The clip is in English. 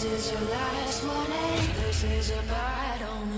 This is your last warning. This is a bad omen.